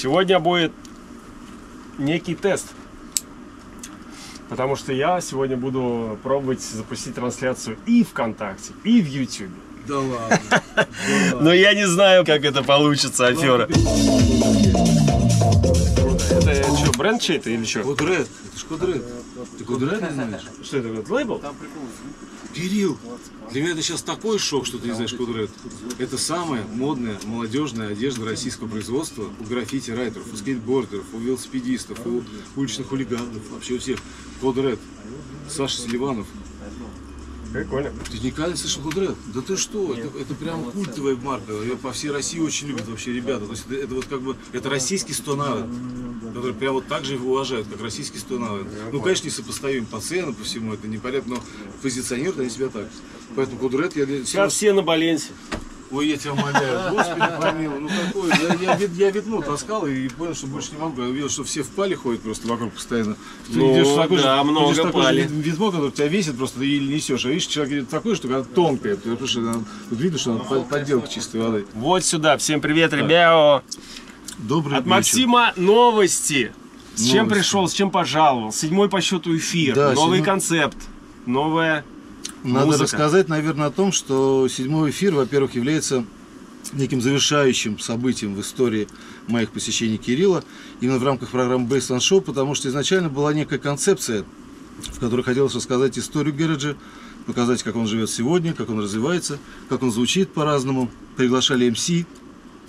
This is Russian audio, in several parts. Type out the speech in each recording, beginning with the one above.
Сегодня будет некий тест. Потому что я сегодня буду пробовать запустить трансляцию и ВКонтакте, и в Ютубе. Да ладно. Но я не знаю, как это получится, афера. Это что, бренд чей-то или что? Кудрет. Это ж Кудрет. Ты Кудрет не знаешь? Что это, лейбл? Кирилл, для меня это сейчас такой шок, что ты не знаешь Кудрет. Это самая модная молодежная одежда российского производства у граффити-райтеров, у скейтбордеров, у велосипедистов, у уличных хулиганов, вообще у всех. Кудрет. Саша Селиванов. Прикольно. Ты никогда не слышал Кудрет? Да ты что? Это, это прям культовая марка. Ее по всей России очень любят вообще ребята. То есть это, это вот как бы, это российский стонавин, который прям вот так же его уважают, как российский стонавин. Ну, конечно, не сопоставим по ценам, по всему, это непонятно, но позиционируют они себя так. Поэтому Кудрет я... для- Сейчас все на Баленсе. Ой, я тебя умоляю, господи помилуй, ну какой, я, я, вид- я видно таскал и понял, что больше не могу. Я увидел, что все в пале ходят просто вокруг постоянно. Ты Ну, идешь такой же- да, идешь в много такой же пали. вид- видмо, который тебя весит просто, ты еле несешь. А видишь, человек идет такой, что она тонкая, потому что она- тут видно, что она под- подделка чистой воды. Вот сюда. Всем привет, ребята. Добрый От Максима новости. С чем Новости. пришел, с чем пожаловал. Седьмой по счету эфир. Да, Новый седьмой. концепт. Новая Надо музыка. рассказать, наверное, о том, что седьмой эфир, во-первых, является неким завершающим событием в истории моих посещений Кирилла, именно в рамках программы Baseline Show, потому что изначально была некая концепция, в которой хотелось рассказать историю Гэрэджа, показать, как он живет сегодня, как он развивается, как он звучит по-разному. Приглашали МС,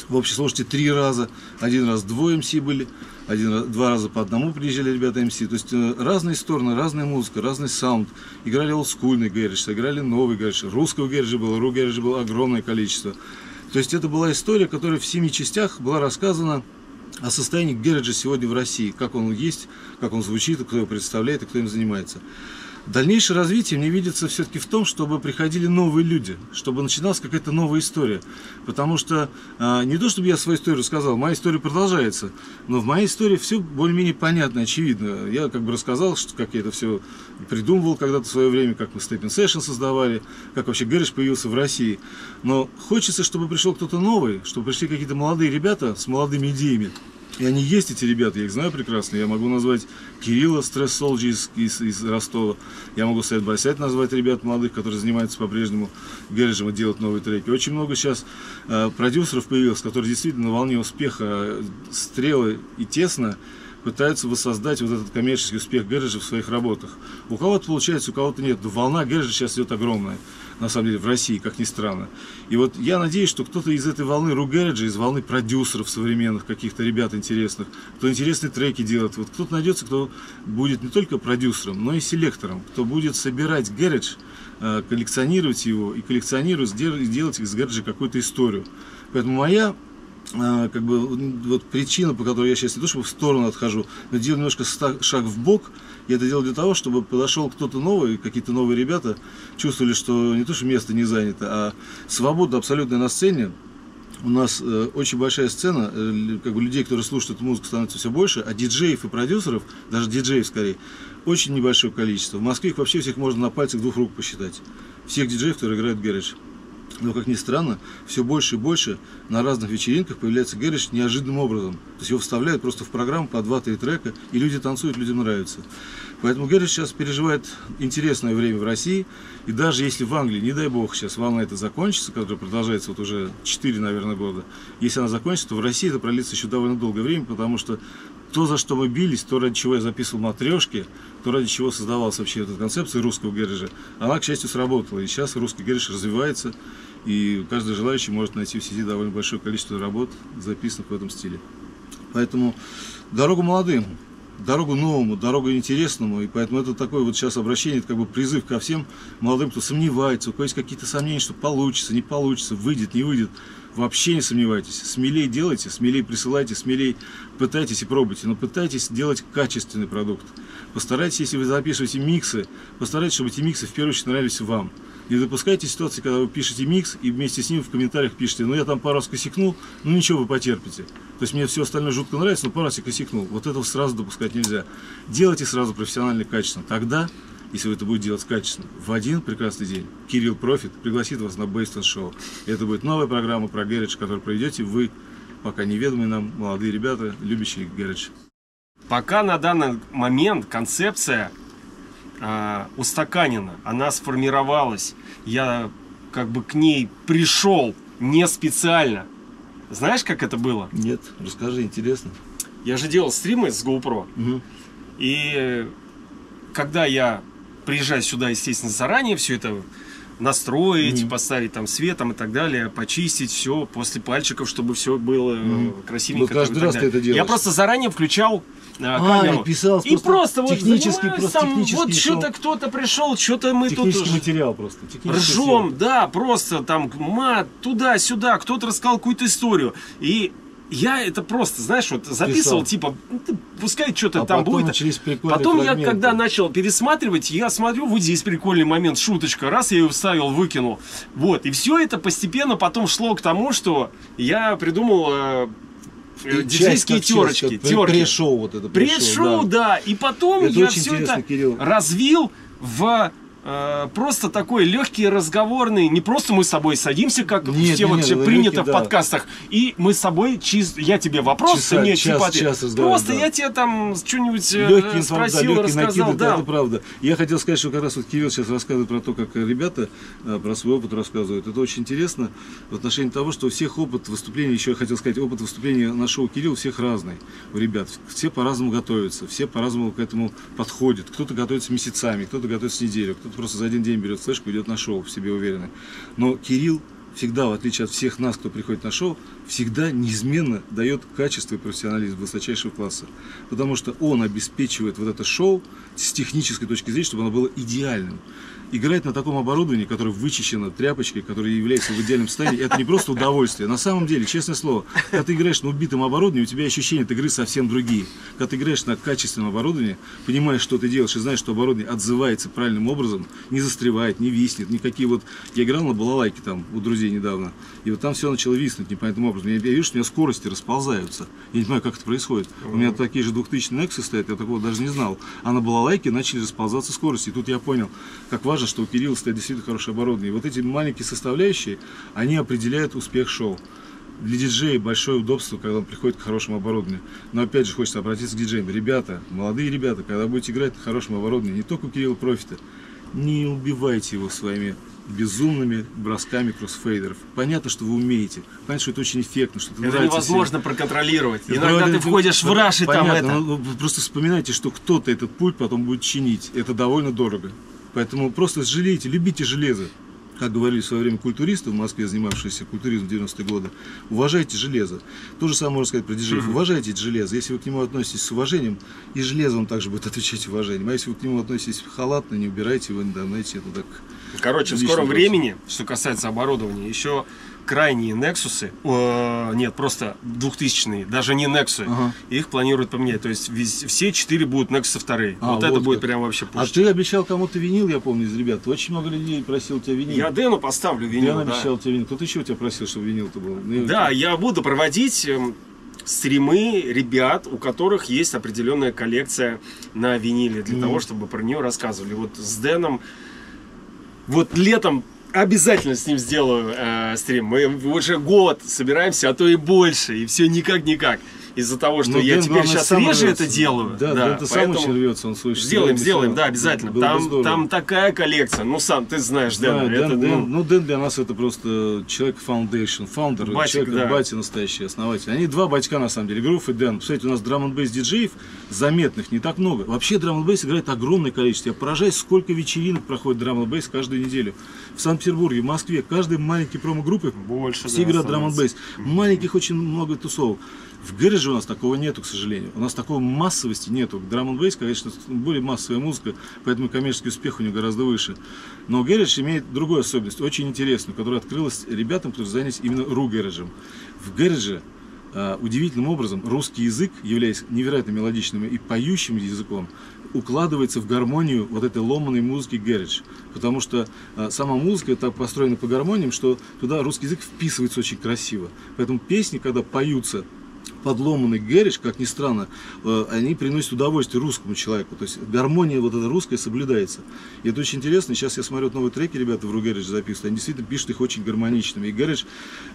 в общей сложности три раза. Один раз двое МС были, один два раза по одному приезжали ребята МС. То есть э, разные стороны, разная музыка, разный саунд. Играли олдскульный гэридж, играли новый гэридж. Русского гэриджа было, ру гэриджа было огромное количество. То есть это была история, которая в семи частях была рассказана о состоянии гэриджа сегодня в России, как он есть, как он звучит, кто его представляет и кто им занимается. Дальнейшее развитие мне видится все-таки в том, чтобы приходили новые люди, чтобы начиналась какая-то новая история. Потому что а, не то, чтобы я свою историю рассказал, моя история продолжается, но в моей истории все более-менее понятно, очевидно. Я как бы рассказал, что, как я это все придумывал когда-то в свое время, как мы Stepping Session создавали, как вообще Гэриш появился в России. Но хочется, чтобы пришел кто-то новый, чтобы пришли какие-то молодые ребята с молодыми идеями. И они есть, эти ребята, я их знаю прекрасно. Я могу назвать Кирилла Стресс Солджи из, из, из Ростова. Я могу Совет Барсять назвать ребят молодых, которые занимаются по-прежнему гэрэджем и делают новые треки. Очень много сейчас э, продюсеров появилось, которые действительно на волне успеха э, стрелы и тесно пытаются воссоздать вот этот коммерческий успех гэрэджа в своих работах. У кого-то получается, у кого-то нет. Волна гэрэджа сейчас идет огромная, на самом деле, в России, как ни странно. И вот я надеюсь, что кто-то из этой волны ру гэрэджа, из волны продюсеров современных, каких-то ребят интересных, кто интересные треки делает, вот кто-то найдется, кто будет не только продюсером, но и селектором, кто будет собирать гэрэдж, э, коллекционировать его и коллекционировать, сдел- и делать из гэрэджа какую-то историю. Поэтому моя как бы вот причина, по которой я сейчас не то чтобы в сторону отхожу, но делаю немножко шаг в бок. Я это делаю для того, чтобы подошел кто-то новый, какие-то новые ребята чувствовали, что не то что место не занято, а свобода абсолютная на сцене. У нас э, очень большая сцена, э, как бы людей, которые слушают эту музыку, становится все больше, а диджеев и продюсеров, даже диджеев скорее, очень небольшое количество. В Москве их вообще всех можно на пальцах двух рук посчитать. Всех диджеев, которые играют гэридж. Но, как ни странно, все больше и больше на разных вечеринках появляется гэридж неожиданным образом. То есть его вставляют просто в программу по 2-3 трека, и люди танцуют, людям нравится. Поэтому гэридж сейчас переживает интересное время в России. И даже если в Англии, не дай бог, сейчас волна эта закончится, которая продолжается вот уже 4, наверное, года, если она закончится, то в России это пролится еще довольно долгое время, потому что то, за что мы бились, то, ради чего я записывал матрешки, то, ради чего создавалась вообще эта концепция русского гэрэджа, она, к счастью, сработала. И сейчас русский гэридж развивается, и каждый желающий может найти в сети довольно большое количество работ, записанных в этом стиле. Поэтому дорогу молодым, дорогу новому, дорогу интересному, и поэтому это такое вот сейчас обращение, это как бы призыв ко всем молодым, кто сомневается, у кого есть какие-то сомнения, что получится, не получится, выйдет, не выйдет. Вообще не сомневайтесь, смелее делайте, смелее присылайте, смелее пытайтесь и пробуйте, но пытайтесь делать качественный продукт. Постарайтесь, если вы записываете миксы, постарайтесь, чтобы эти миксы в первую очередь нравились вам. Не допускайте ситуации, когда вы пишете микс и вместе с ним в комментариях пишете, ну я там пару раз косякнул, ну ничего, вы потерпите. То есть мне все остальное жутко нравится, но пару раз я косякнул. Вот этого сразу допускать нельзя. Делайте сразу профессионально качественно. Тогда, если вы это будете делать качественно, в один прекрасный день Кирилл Профит пригласит вас на Бейстон Шоу. Это будет новая программа про Гэридж, которую проведете вы пока неведомые нам молодые ребята, любящие гараж. Пока на данный момент концепция э, устаканена, она сформировалась, я как бы к ней пришел не специально. Знаешь, как это было? Нет, расскажи, интересно. Я же делал стримы с GoPro. Угу. И когда я приезжаю сюда, естественно, заранее все это настроить, Мгм. поставить там светом и так далее, почистить все после пальчиков, чтобы все было Мгм. красивенько. Вот каждый раз ты это делаешь. Я просто заранее включал э, А, камеру. и писал И просто просто вот технически, просто там, технически вот что-то кто-то пришел, что-то мы тут Технический уже материал просто. ржем, да, просто там мат туда-сюда, кто-то рассказал какую-то историю. И я это просто, знаешь, вот записывал, Писал. типа, ну, пускай что-то А там потом будет. Потом я, фрагменты. когда начал пересматривать, я смотрю, вот здесь прикольный момент, шуточка, раз я ее вставил, выкинул. Вот, и все это постепенно потом шло к тому, что я придумал э, э, И часть, диджейские часть, терочки, терки. Пресс-шоу вот это. Пресс-шоу, да. И потом Это я все это Кирилл. развил в э, просто такой легкий разговорный, не просто мы с собой садимся, как Нет, все нет, вот нет, все принято легкий, в да. подкастах, и мы с собой чисто, я тебе вопрос, Часа- ты мне час- типа час разговаривать, просто да. я тебе там что-нибудь э, Легкий спросил, да, легкий рассказал, накид, да. это правда. Я хотел сказать, что как раз вот Кирилл сейчас рассказывает про то, как ребята э, про свой опыт рассказывают. Это очень интересно в отношении того, что у всех опыт выступления, еще я хотел сказать, опыт выступления на шоу Кирилл у всех разный. У ребят все по-разному готовятся, все по-разному к этому подходят. Кто-то готовится месяцами, кто-то готовится неделю, кто-то просто за один день берет флешку идет на шоу, в себе уверенный. Но Кирилл всегда, в отличие от всех нас, кто приходит на шоу, всегда неизменно дает качество и профессионализм высочайшего класса. Потому что он обеспечивает вот это шоу с технической точки зрения, чтобы оно было идеальным. Играть на таком оборудовании, которое вычищено тряпочкой, которое является в идеальном состоянии, это не просто удовольствие. На самом деле, честное слово, когда ты играешь на убитом оборудовании, у тебя ощущения от игры совсем другие. Когда ты играешь на качественном оборудовании, понимаешь, что ты делаешь, и знаешь, что оборудование отзывается правильным образом, не застревает, не виснет, никакие вот... Я играл на балалайке там у друзей недавно, и вот там все начало виснуть непонятным образом. Я, я вижу, что у меня скорости расползаются. Я не понимаю, как это происходит. У меня такие же 2000 Nexus стоят, я такого даже не знал. А на балалайке начали расползаться скорости. И тут я понял, как важно, что у Кирилла стоит действительно хорошее оборудование. И вот эти маленькие составляющие, они определяют успех шоу. Для диджея большое удобство, когда он приходит к хорошему оборудованию. Но опять же хочется обратиться к диджеям. Ребята, молодые ребята, когда будете играть на хорошем оборудовании, не только у Кирилла Профита, не убивайте его своими безумными бросками кроссфейдеров. Понятно, что вы умеете. Понятно, что это очень эффектно, что это, Это невозможно проконтролировать. всем. Иногда Это ты входишь в раш и там понятно, это. но вы просто вспоминайте, что кто-то этот пульт потом будет чинить. Это довольно дорого. Поэтому просто жалейте, любите железо. Как говорили в свое время культуристы в Москве, занимавшиеся культуризмом в 90-е годы, уважайте железо. То же самое можно сказать про диджеев. Уважайте железо. Если вы к нему относитесь с уважением, и железо вам также будет отвечать уважением. А если вы к нему относитесь халатно, не убирайте его, да, знаете, это так... Короче, в скором вопрос. времени, что касается оборудования, еще крайние Nexus, э, нет, просто 2000-е, даже не Nexus, Ага. их планируют поменять. То есть вез- все четыре будут Nexus 2. А, вот, это вот будет как. прям вообще А пуш. ты обещал кому-то винил, я помню, из ребят. Очень много людей просил тебя винил. Я Дэну поставлю винил, Я да. обещал тебе винил. Кто-то еще у тебя просил, чтобы винил-то был? Ну, Да, я буду проводить эм, стримы ребят, у которых есть определенная коллекция на виниле, для Мгм. того, чтобы про нее рассказывали. Вот с Дэном, вот летом обязательно с ним сделаю э, стрим. Мы уже год собираемся, а то и больше, и все никак-никак. Из-за того, что Ну, я Дэн, теперь сейчас реже рвется. это делаю. Да, да, ты сам очень рвется, он слышит. Сделаем, сделаем, да, обязательно. Было бы Там, там такая коллекция. Ну, сам ты знаешь. Дэн, это, Дэн, ну, ну, Дэн для нас это просто человек foundation, фаундер, Батик, человек, да. батя настоящий, основатель. Они два батька на самом деле, Грув и Дэн. Кстати, у нас драм н диджеев заметных не так много. Вообще драм н играет огромное количество. Я поражаюсь, сколько вечеринок проходит драм н каждую неделю. В Санкт-Петербурге, в Москве, каждой маленькой промо-группы больше. все да, играют драм н. Маленьких очень много тусовок. В гараже у нас такого нету, к сожалению. У нас такой массовости нету. Драм бейс, конечно, более массовая музыка, поэтому коммерческий успех у нее гораздо выше. Но гараж имеет другую особенность, очень интересную, которая открылась ребятам, которые занялись именно ру гаражем. В гараже а, удивительным образом русский язык, являясь невероятно мелодичным и поющим языком, укладывается в гармонию вот этой ломаной музыки гараж. Потому что а, сама музыка так построена по гармониям, что туда русский язык вписывается очень красиво. Поэтому песни, когда поются подломанный гэриш, как ни странно, э, они приносят удовольствие русскому человеку. То есть гармония вот эта русская соблюдается. И это очень интересно. Сейчас я смотрю вот новые треки, ребята в Ругэриш записывают. Они действительно пишут их очень гармоничными. И гэриш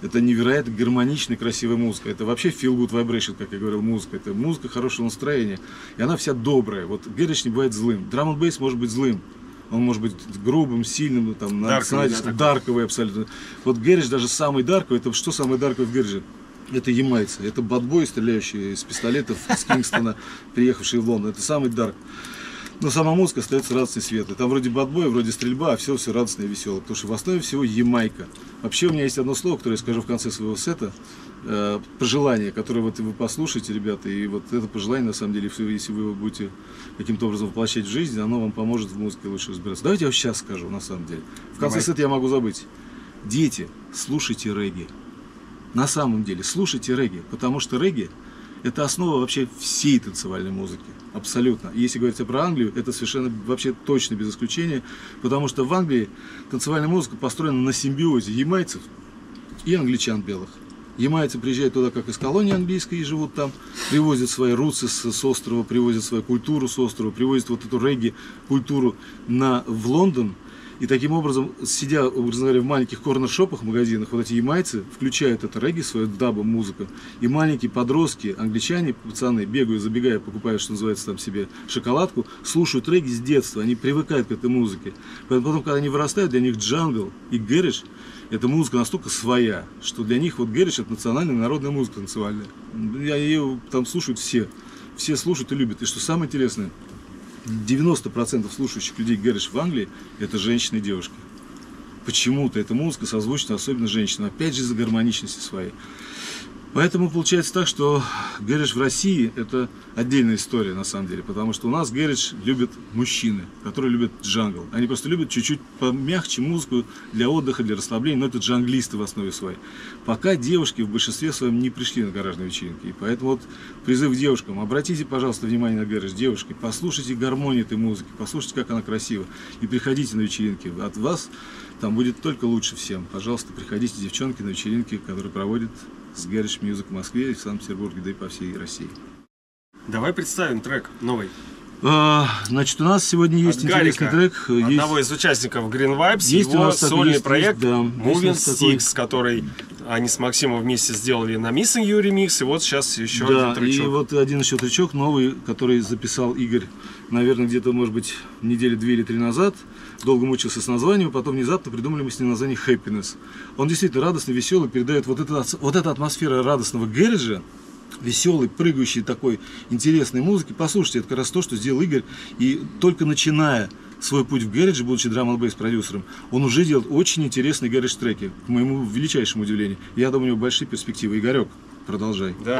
это невероятно гармоничная, красивая музыка. Это вообще feel good vibration, как я говорил, музыка. Это музыка хорошего настроения. И она вся добрая. Вот гэриш не бывает злым. Драм н бейс может быть злым. Он может быть грубым, сильным, там, Дарковый, да, дарковый абсолютно. Вот Гэриш, даже самый дарковый, это что самое дарковое в Гэрриже? Это ямайцы, это бадбой, стреляющие из пистолетов с Кингстона, приехавшие в Лондон. Это самый дарк. Но сама музыка остается радостной светлой. Там вроде бадбой, вроде стрельба, а все все радостное и веселое. Потому что в основе всего Ямайка. Вообще у меня есть одно слово, которое я скажу в конце своего сета. Э, пожелание, которое вот вы послушаете, ребята. И вот это пожелание, на самом деле, если вы его будете каким-то образом воплощать в жизнь, оно вам поможет в музыке лучше разбираться. Давайте я сейчас скажу, на самом деле. В конце Давай. сета я могу забыть. Дети, слушайте регги. На самом деле, слушайте регги, потому что регги – это основа вообще всей танцевальной музыки. Абсолютно. Если говорить про Англию, это совершенно вообще точно без исключения, потому что в Англии танцевальная музыка построена на симбиозе ямайцев и англичан белых. Ямайцы приезжают туда как из колонии английской и живут там, привозят свои руцы с, острова, привозят свою культуру с острова, привозят вот эту регги-культуру в Лондон, и таким образом, сидя, образно говоря, в маленьких корнер-шопах, магазинах, вот эти ямайцы включают это регги, свою даба музыку, и маленькие подростки, англичане, пацаны, бегают, забегая, покупают, что называется, там себе шоколадку, слушают регги с детства, они привыкают к этой музыке. Поэтому потом, когда они вырастают, для них джангл и гэриш, эта музыка настолько своя, что для них вот гэриш это национальная народная музыка танцевальная. Я ее там слушают все. Все слушают и любят. И что самое интересное, 90% слушающих людей Гэриш в Англии это женщины и девушки. Почему-то эта музыка созвучна особенно женщинам. Опять же из-за гармоничности своей. Поэтому получается так, что Гэридж в России это отдельная история на самом деле, потому что у нас Гэридж любят мужчины, которые любят джангл. Они просто любят чуть-чуть помягче музыку для отдыха, для расслабления, но это джанглисты в основе своей. Пока девушки в большинстве своем не пришли на гаражные вечеринки. И поэтому вот призыв к девушкам, обратите, пожалуйста, внимание на Гэридж, девушки, послушайте гармонию этой музыки, послушайте, как она красива, и приходите на вечеринки. От вас там будет только лучше всем. Пожалуйста, приходите, девчонки, на вечеринки, которые проводят с Garage Music в Москве и в Санкт-Петербурге, да и по всей России. Давай представим трек новый. А, значит, у нас сегодня есть От интересный Гарика, трек. Есть, Одного из участников Green Vibes, Есть у его нас такой- сольный есть- проект да, у Moving нас Sticks, который они с Максимом вместе сделали на Missing You ремикс, и вот сейчас еще да, один и тречок. вот один еще тречок новый, который записал Игорь, наверное, где-то, может быть, недели две или три назад. Долго мучился с названием, потом внезапно придумали мы с ним название Happiness. Он действительно радостный, веселый, передает вот, это, вот эта атмосфера радостного гэриджа, веселый, прыгающий такой интересной музыки. Послушайте, это как раз то, что сделал Игорь. И только начиная свой путь в гараже, будучи драм н продюсером, он уже делает очень интересные гараж треки, к моему величайшему удивлению. Я думаю, у него большие перспективы. Игорек, продолжай. Да.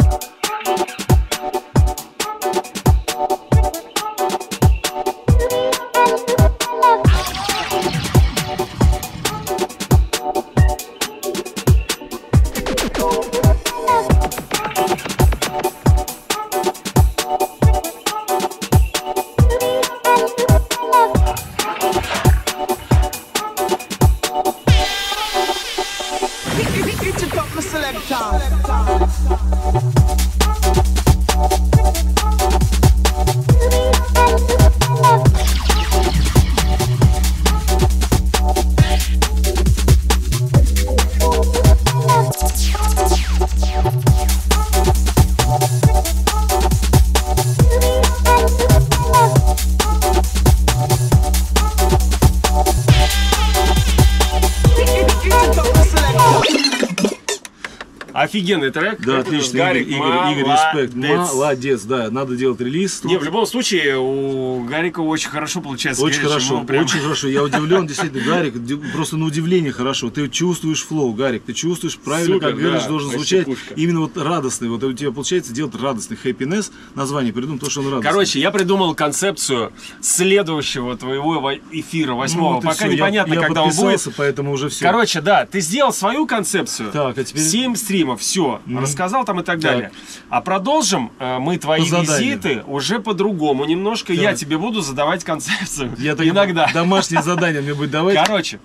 Офигенный трек. Да, Это отлично, Гарик, Игорь, Игорь, респект. Молодец, да, надо делать релиз. Не, в любом случае, у Гарика очень хорошо получается. Очень Гарик, хорошо, прям- очень хорошо. Я удивлен, действительно, Гарик, просто на удивление хорошо. Ты чувствуешь флоу, Гарик, ты чувствуешь правильно, Супер, как Гарик да, должен вообще звучать. пушка. Именно вот радостный. Вот у тебя получается делать радостный. Happiness, название придумал, то, что он радостный. Короче, я придумал концепцию следующего твоего во- эфира Ну, восьмого. вот и Пока всё, я- непонятно, я когда он будет. поэтому уже все. Короче, да, ты сделал свою концепцию. Так, а теперь- 7 стримов, все, рассказал там и так далее. А продолжим э, мы твои По визиты уже по-другому немножко. Я Так. Тебе буду задавать концепцию. я так- Иногда. Домашнее задание мне будет давать. Короче,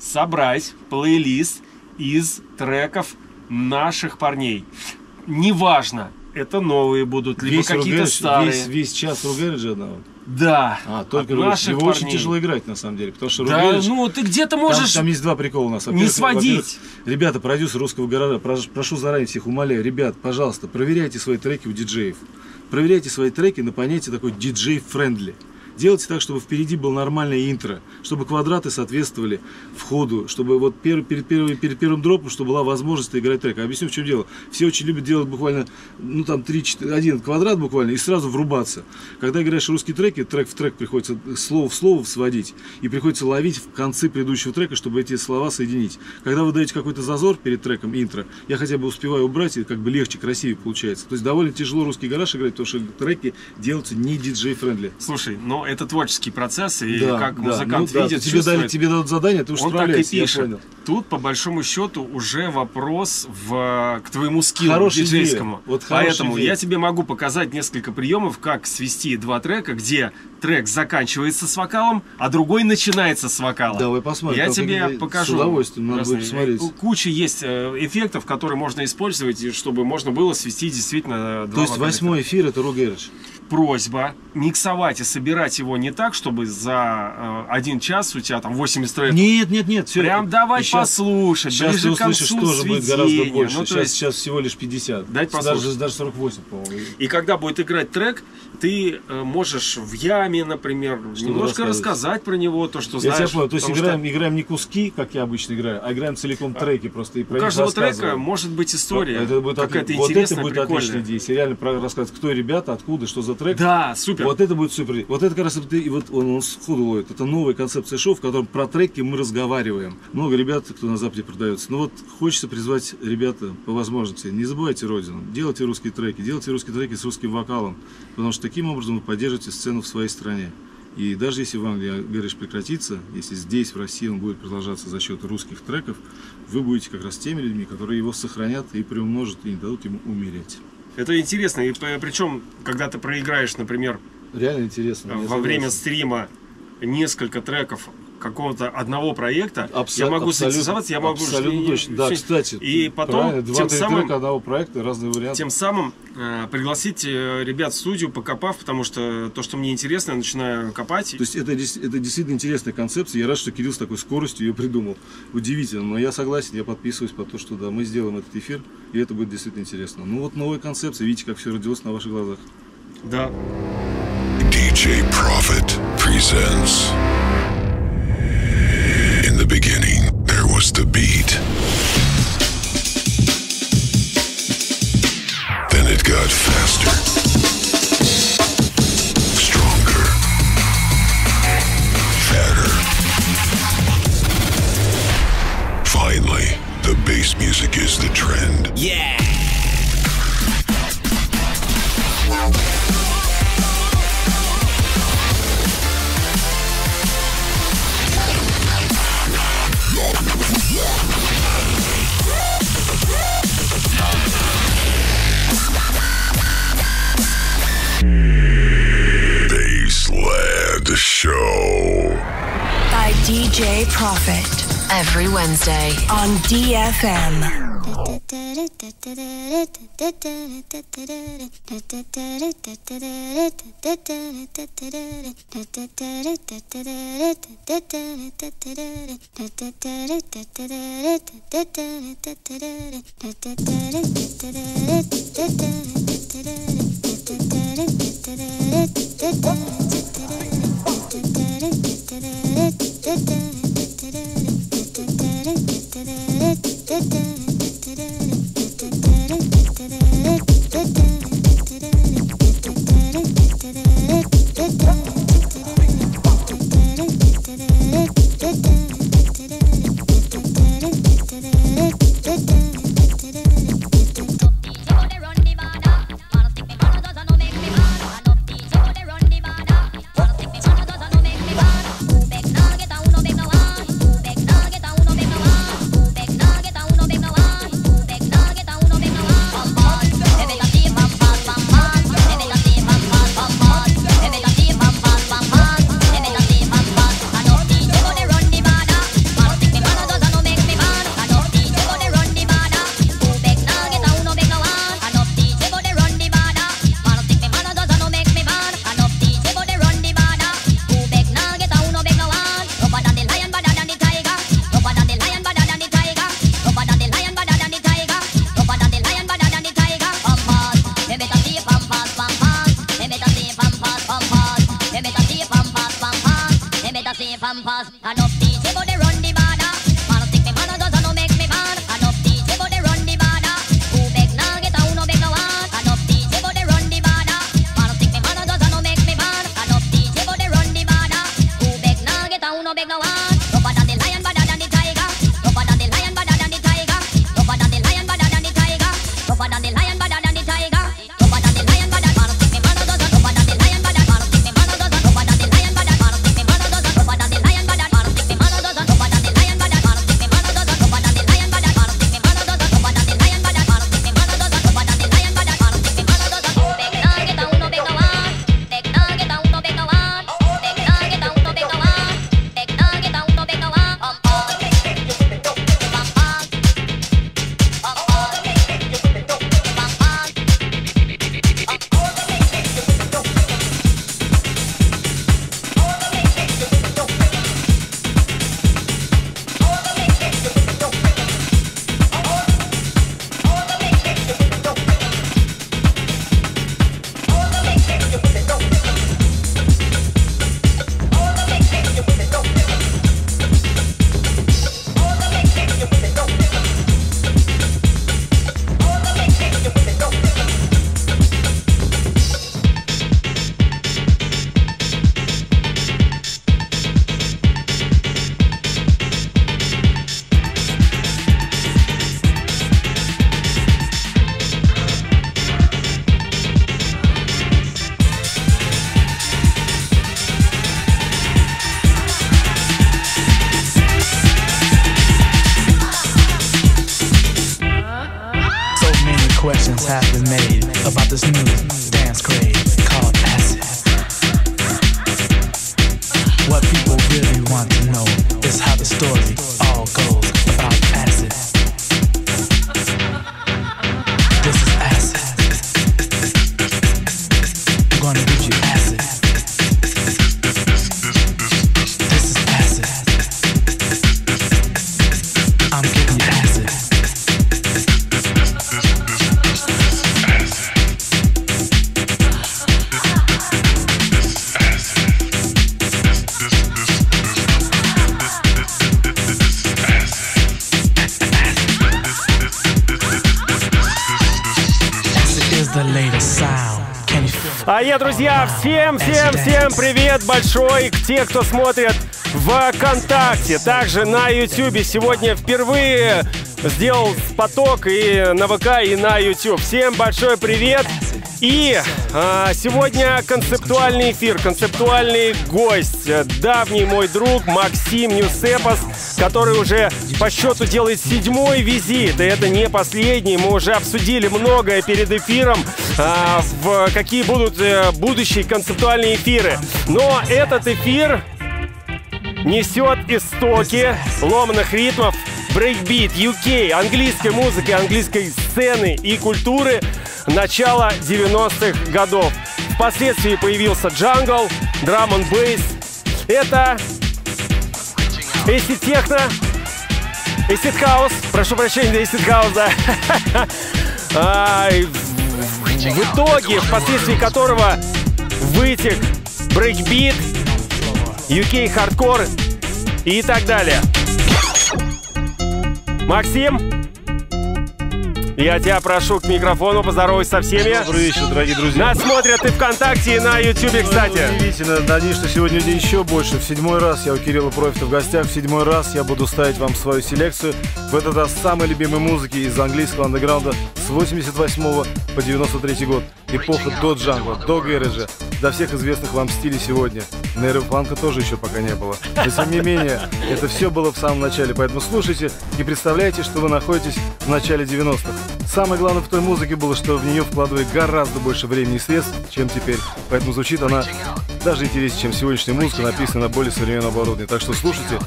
собрать плейлист из треков наших парней. неважно, это новые будут, либо какие-то старые. Весь, весь час Ругэрриджа одного. Да. А, только наших Его очень парней. тяжело играть, на самом деле, потому что Да, RU garage- ну ты где-то Там, можешь... там есть два прикола у нас. не сводить. Ребята, продюсер русского гаража, прош- прошу заранее всех умоляю, ребят, пожалуйста, проверяйте свои треки у диджеев. Проверяйте свои треки на понятие такой DJ-friendly. Делайте так, чтобы впереди был нормальное интро, чтобы квадраты соответствовали входу, чтобы вот пер- перед, первым, перед первым дропом, чтобы была возможность играть трек. Объясню, в чем дело. Все очень любят делать буквально, ну там 3-4, один квадрат буквально и сразу врубаться. Когда играешь русские треки, трек в трек приходится слово в слово сводить и приходится ловить в конце предыдущего трека, чтобы эти слова соединить. Когда вы даете какой-то зазор перед треком интро, я хотя бы успеваю убрать, и как бы легче, красивее получается. То есть довольно тяжело русский гараж играть, потому что треки делаются не DJ-friendly. Слушай, но это творческий процесс, и Да, как да. музыкант Ну да, видит, тебе, дали, тебе дадут задание, ты уж он так и пишет. Тут, по большому счету, уже вопрос в, к твоему скиллу Хорошая идея. диджейскому. Вот Поэтому идея. я тебе могу показать несколько приемов, как свести два трека, где трек заканчивается с вокалом, а другой начинается с вокала. Давай посмотрим. Я тебе покажу. С удовольствием, надо будет посмотреть. Куча есть э, эффектов, которые можно использовать, и чтобы можно было свести действительно два То есть восьмой эфир это Ругэридж. просьба миксовать и собирать его не так, чтобы за э, один час у тебя там 80 треков. Нет, нет, нет, все. Прям давай послушать, Сейчас ты услышишь, тоже будет гораздо сведения. больше. Ну, сейчас, есть- сейчас всего лишь 50. Дать даже, послушать. даже 48, по-моему. И когда будет играть трек, ты э, можешь в яме, например, немножко рассказывать. рассказать про него, то, что Я знаешь. тебя понял. То есть играем, что играем не куски, как я обычно играю, а играем целиком треки просто. И про у каждого трека может быть история. Это будет какая-то отли- вот это интересная, будет прикольная. отличная идея. Если реально про- рассказать, кто ребята, откуда, что за трек. Да, супер. Вот это будет супер. Вот это как раз ты, и вот он, он сходу ловит. Это новая концепция шоу, в котором про треки мы разговариваем. Много ребят, кто на Западе продается. Ну вот хочется призвать ребята по возможности. Не забывайте родину. Делайте русские треки. Делайте русские треки с русским вокалом. Потому что таким образом вы поддержите сцену в своей стране. И даже если в Англии говоришь прекратится, если здесь, в России, он будет продолжаться за счет русских треков, вы будете как раз теми людьми, которые его сохранят и приумножат, и не дадут ему умереть. Это интересно. И причем, когда ты проиграешь, например, Реально интересно. я во время стрима несколько треков какого-то одного проекта, Абсо- я могу заинтересоваться, я могу абсолютно что- точно. Да, кстати, и потом правильно, тем два-три самым трека одного проекта, разные варианты. тем самым э, пригласить э, ребят в студию, покопав, потому что то, что мне интересно, я начинаю копать. То есть это, это действительно интересная концепция. Я рад, что Кирилл с такой скоростью ее придумал. Удивительно, но я согласен, я подписываюсь под то, что да, мы сделаем этот эфир, и это будет действительно интересно. Ну вот новая концепция, видите, как все родилось на ваших глазах. Да. DJ Prophet presents. DFM. da da. А я, друзья, всем, всем, всем привет большой к те, кто смотрит ВКонтакте, также на Ютубе. Сегодня впервые сделал поток и на ВК, и на YouTube. Всем большой привет! И а, сегодня концептуальный эфир, концептуальный гость, э, давний мой друг Максим Ньюсепас, который уже по счету делает седьмой визит, и это не последний. Мы уже обсудили многое перед эфиром, а, в какие будут э, будущие концептуальные эфиры. Но этот эфир несет истоки ломаных ритмов брейкбит, UK, английской музыки, английской сцены и культуры начала 90-х годов. Впоследствии появился джангл, drum n bass. Это Acid Techno, Acid House, прошу прощения, Acid House, да. А, в итоге, впоследствии которого вытек брейкбит, UK hardcore и так далее. Максим, я тебя прошу к микрофону, поздоровайся со всеми. Добрый вечер, дорогие друзья. Нас смотрят и ВКонтакте, и на Ютубе, кстати. Удивительно, надеюсь, что сегодня еще больше. В седьмой раз я у Кирилла Профита в гостях. В седьмой раз я буду ставить вам свою селекцию. В этот раз самой любимой музыки из английского андеграунда с 88 по 93 год. Эпоха до джангла, до гэрэджа, до всех известных вам стилей сегодня. Нейрофанка тоже еще пока не было. Но тем не менее, это все было в самом начале. Поэтому слушайте и представляйте, что вы находитесь в начале 90-х. Самое главное в той музыке было, что в нее вкладывали гораздо больше времени и средств, чем теперь. Поэтому звучит она даже интереснее, чем сегодняшняя музыка, написанная на более современном оборудовании. Так что слушайте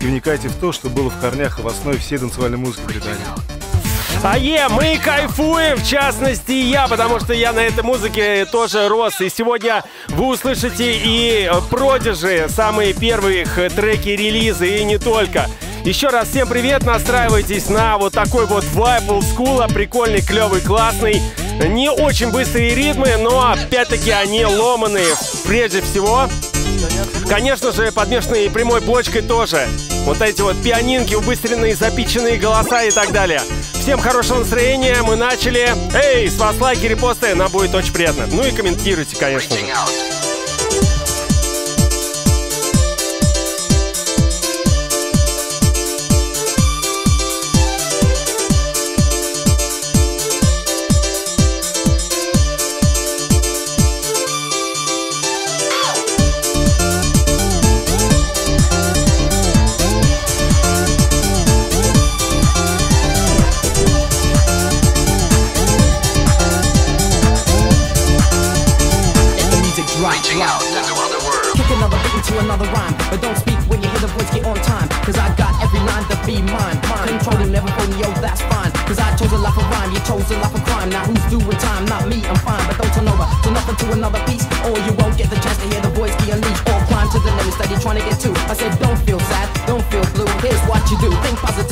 и вникайте в то, что было в корнях и в основе всей танцевальной музыки Британии. А е, мы кайфуем, в частности я, потому что я на этой музыке тоже рос. И сегодня вы услышите и продержи, самые первые треки релизы, и не только. Еще раз всем привет, настраивайтесь на вот такой вот вайп олдскула, прикольный, клевый, классный. Не очень быстрые ритмы, но опять-таки они ломаные. Прежде всего, Конечно же, подмешанные прямой бочкой тоже. Вот эти вот пианинки, убыстренные, запиченные голоса и так далее. Всем хорошего настроения, мы начали. Эй, с вас лайки, репосты, нам будет очень приятно. Ну и комментируйте, конечно же.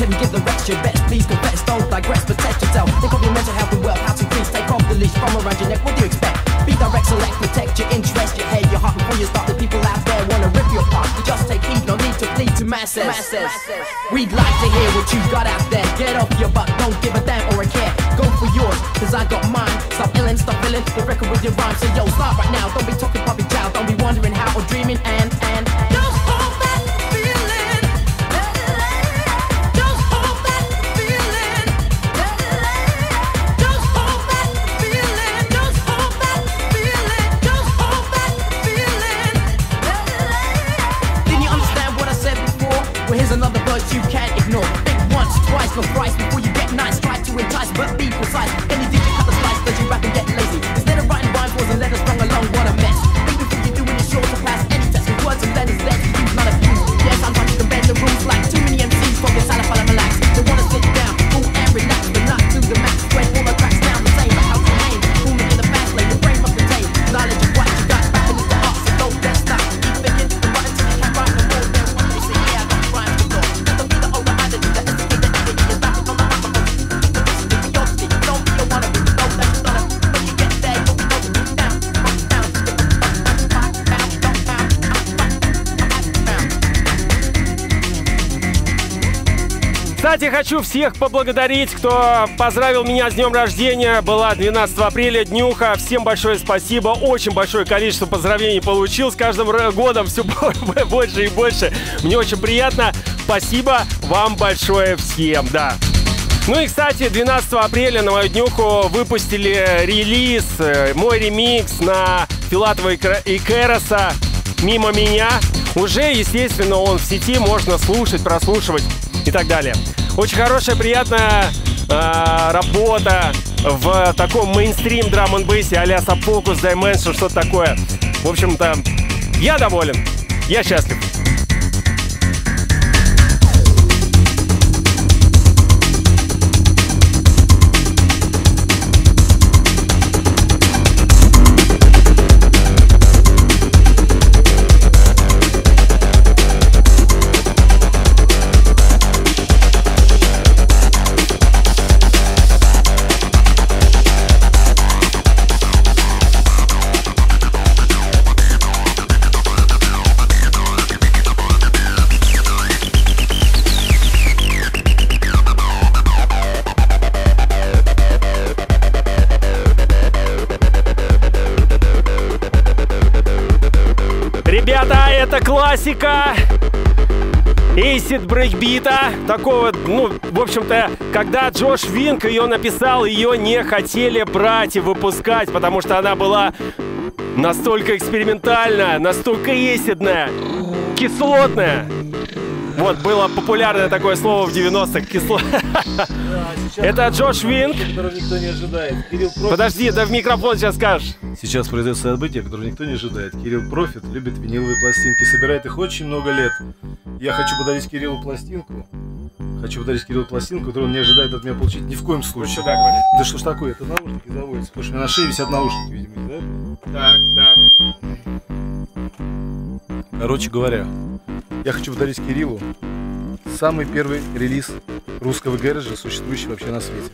And give the rest your best. Please confess, don't digress, protect yourself. Think of your mental health and wealth, how to please take off the leash from around your neck. What do you expect? Be direct, select, protect your interest, your head, your heart before you start. The people out there wanna rip you apart. You just take heed, no need to plead to masses. We'd like to hear what you've got out there. Get off your butt, don't give a damn or a care. Go for yours, cause I got mine. Stop illin', stop filling the record with your rhymes. So yo, start right now. Don't be talking Кстати, хочу всех поблагодарить, кто поздравил меня с днем рождения. Была 12 апреля, днюха. Всем большое спасибо. Очень большое количество поздравлений получил. С каждым годом все больше и больше. Мне очень приятно. Спасибо вам большое всем, да. Ну и, кстати, 12 апреля на мою днюху выпустили релиз, э, мой ремикс на Филатова и Кероса «Мимо меня». Уже, естественно, он в сети, можно слушать, прослушивать и так далее. Очень хорошая, приятная э, работа в таком мейнстрим драм н бейсе а-ля Subfocus, Dimension, что-то такое. В общем-то, я доволен, я счастлив. Классика! acid брейкбита, такого, ну, в общем-то, когда Джош Винк ее написал, ее не хотели брать и выпускать, потому что она была настолько экспериментальная, настолько эйсидная, кислотная. Вот, было популярное такое слово в 90-х, кисло... Это Джош Винк. Которого никто не ожидает. Кирилл Профит. Подожди, да в микрофон сейчас скажешь. Сейчас произойдет событие, которое никто не ожидает. Кирилл Профит любит виниловые пластинки, собирает их очень много лет. Я хочу подарить Кириллу пластинку. Хочу подарить Кириллу пластинку, которую он не ожидает от меня получить ни в коем случае. Сюда говори. Да что ж такое, это наушники заводятся. Потому что у меня на шее висят наушники, видимо, да? Так, да. Короче говоря, я хочу подарить Кириллу самый первый релиз русского гэрэджа, существующий вообще на свете.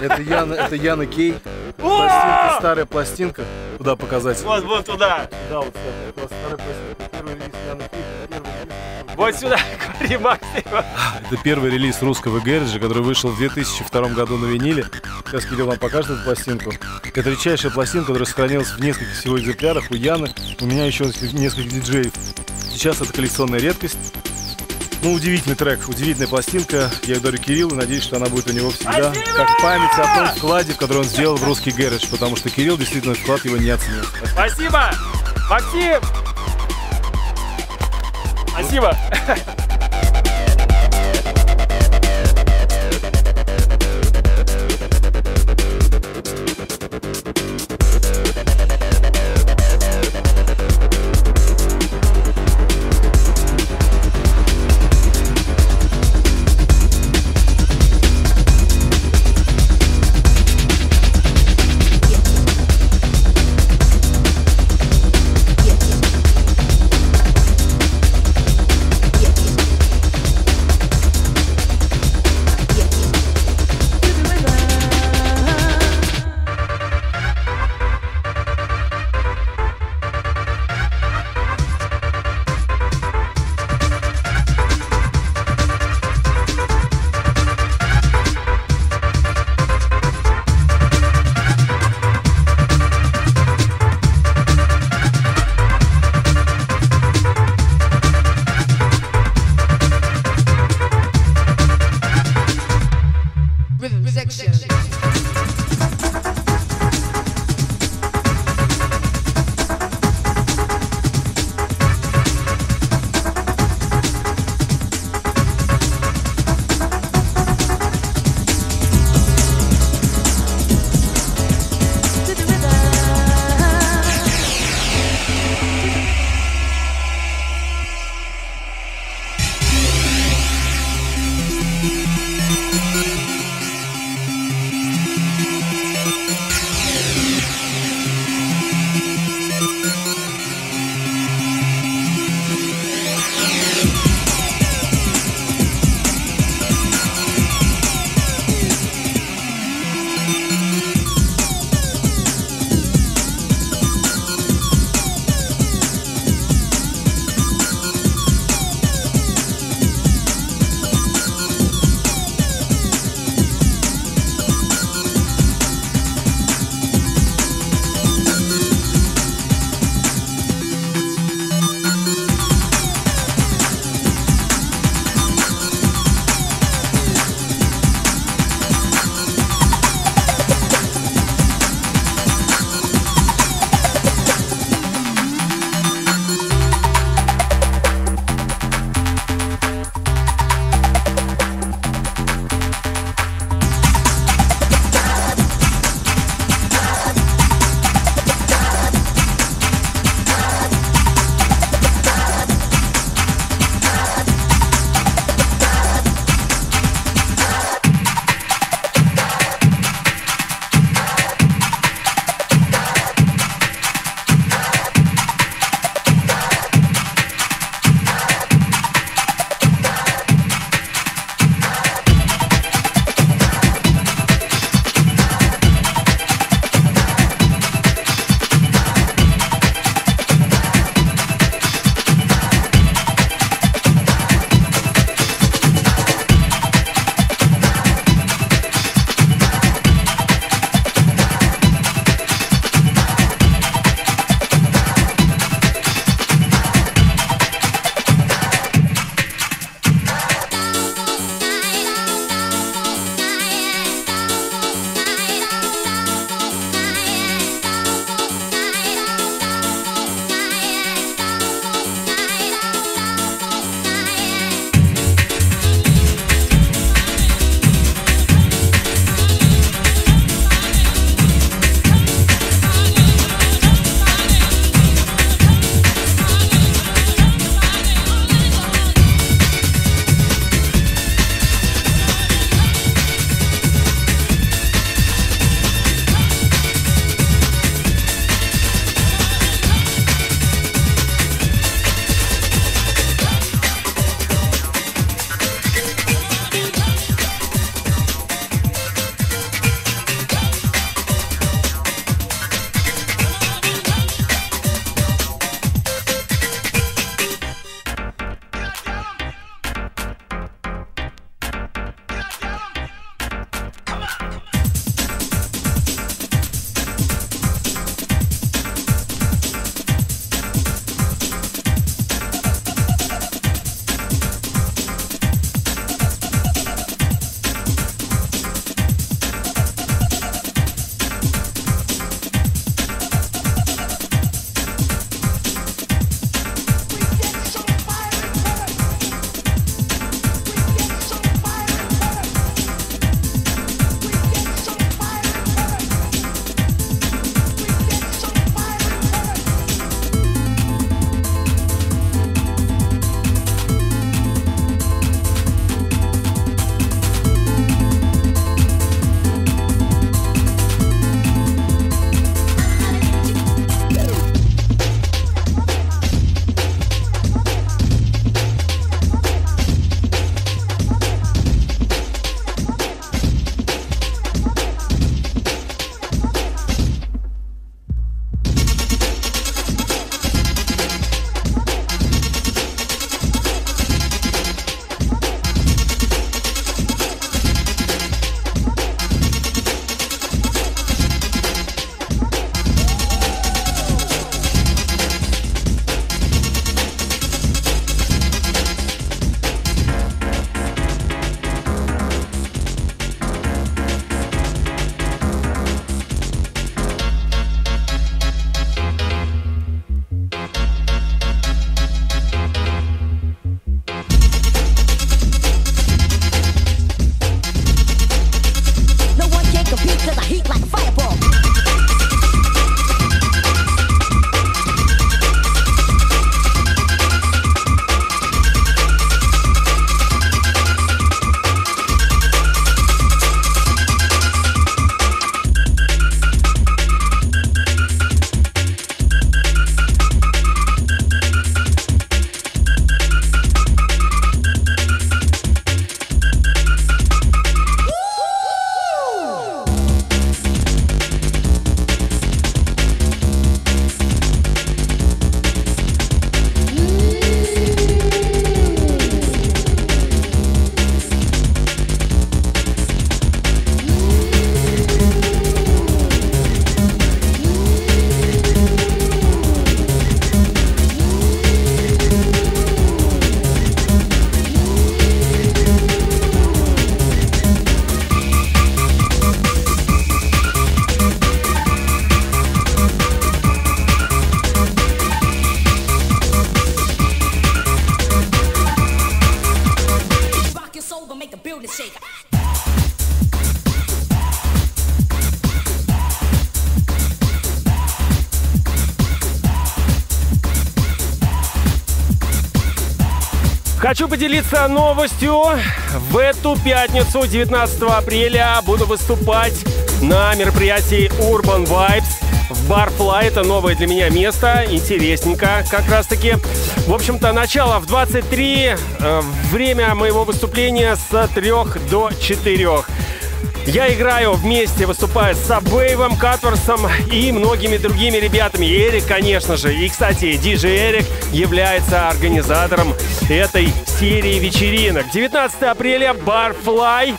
Это Яна, это Яна Кей. Пластинка, старая пластинка. куда показать. Вот, вот туда. Да, вот это вас второй пластинка. Первый релиз Яна первый релиз. Вот сюда, говори, Максим. Это первый релиз русского гэриджа, который вышел в 2002 году на виниле. Сейчас Кирилл нам покажет эту пластинку. Это редчайшая пластинка, которая сохранилась в нескольких всего экземплярах. У Яны, у меня еще несколько диджеев. Сейчас это коллекционная редкость. Ну, удивительный трек, удивительная пластинка. Я дарю Кириллу, надеюсь, что она будет у него всегда. Спасибо! Как память о том вкладе, который он сделал в русский гэридж, потому что Кирилл действительно вклад его не оценил. Спасибо. Максим. Спасибо. Поделиться новостью. В эту пятницу, 19 апреля, буду выступать на мероприятии Urban Vibes в Barfly. Это новое для меня место, интересненько как раз-таки. В общем-то, начало в 23, э, время моего выступления с 3 до 4. Я играю вместе, выступаю с Сабвейвом, Катворсом и многими другими ребятами. Эрик, конечно же. И, кстати, диджей Эрик является организатором этой серии вечеринок. 19 апреля, Barfly.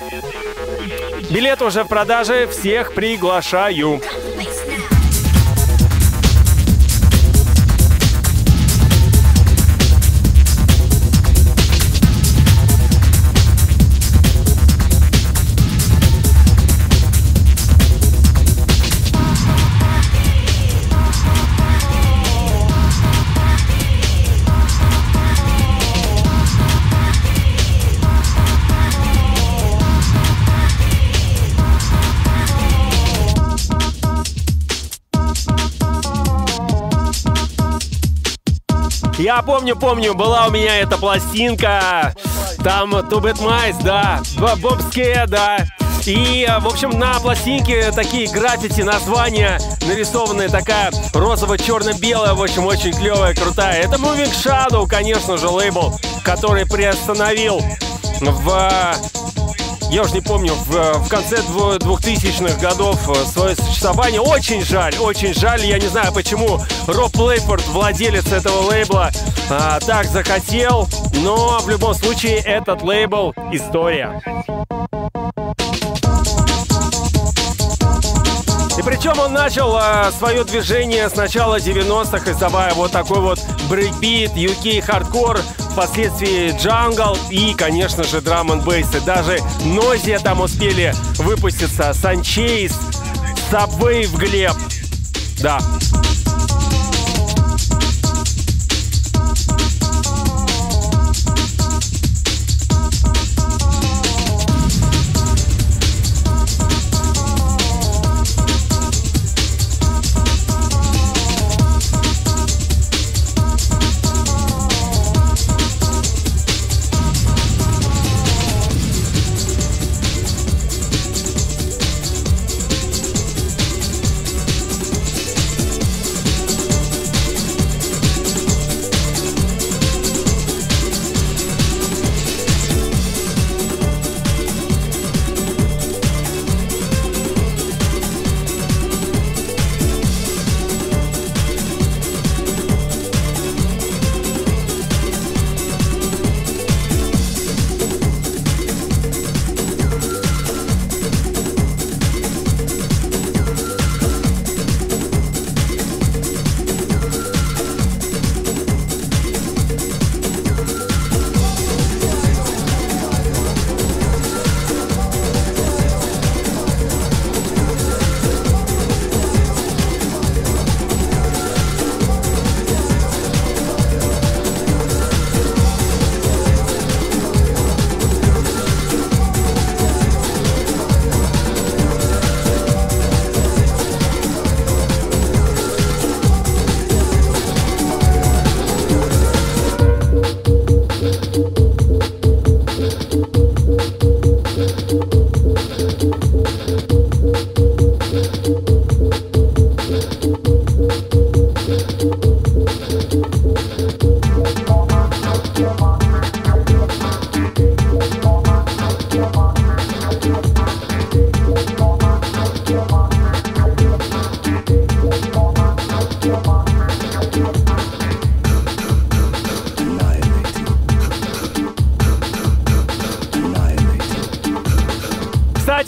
Билет уже в продаже, всех приглашаю. Я помню, помню, была у меня эта пластинка. Там Тубет Майс, да. Бобске, да. И, в общем, на пластинке такие граффити, названия нарисованные, такая розово-черно-белая, в общем, очень клевая, крутая. Это Moving Shadow, конечно же, лейбл, который приостановил в я уж не помню, в, в конце 2000-х годов э, свое существование. Очень жаль, очень жаль. Я не знаю, почему Роб Плейфорд, владелец этого лейбла, а, так захотел. Но в любом случае этот лейбл — история. Причем он начал а, свое движение с начала 90-х, издавая вот такой вот брейкбит, UK hardcore, впоследствии джангл и, конечно же, драм н бейсы. Даже Noisia там успели выпуститься, Sunchase, Сабвей в Глеб. Да.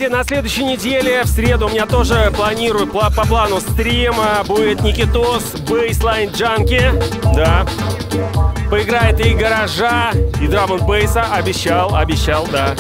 На следующей неделе, в среду, у меня тоже планирую по, по плану стрима. Будет Никитос, Бейслайн Джанки. Да. Поиграет и гаража, и драм бейса. Обещал, обещал, да.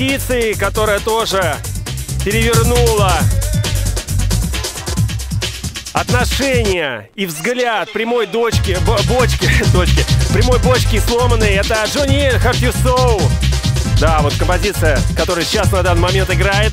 Композиций, которая тоже перевернула отношения и взгляд прямой дочки, бочки, дочки, прямой бочки сломанной. Это Джонни So. Да, вот композиция, которая сейчас на данный момент играет.